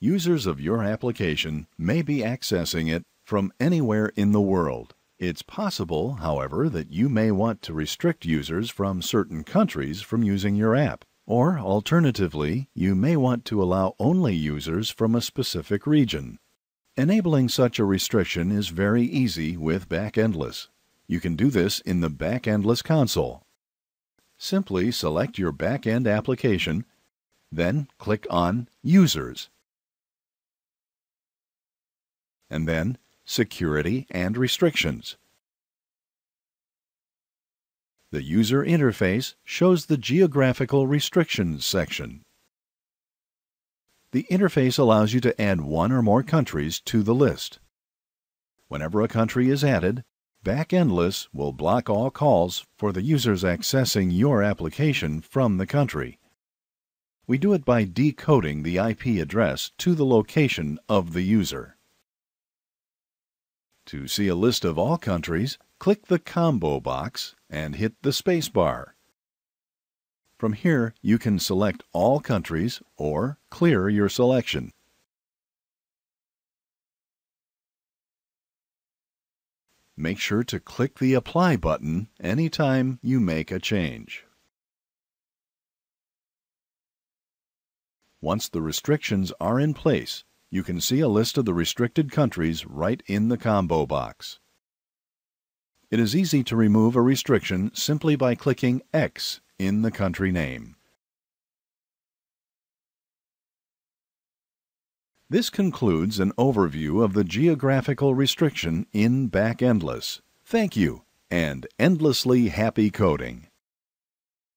users of your application may be accessing it from anywhere in the world. It's possible, however, that you may want to restrict users from certain countries from using your app. Or, alternatively, you may want to allow only users from a specific region. Enabling such a restriction is very easy with Backendless. You can do this in the Backendless console. Simply select your backend application, then click on Users, and then Security and Restrictions. The user interface shows the Geographical Restrictions section. The interface allows you to add one or more countries to the list. Whenever a country is added, Backendless will block all calls for the users accessing your application from the country. We do it by decoding the IP address to the location of the user. To see a list of all countries, click the combo box and hit the spacebar. From here, you can select all countries or clear your selection. Make sure to click the Apply button anytime you make a change. Once the restrictions are in place, you can see a list of the restricted countries right in the combo box. It is easy to remove a restriction simply by clicking X in the country name. This concludes an overview of the geographical restriction in Backendless. Thank you, and endlessly happy coding.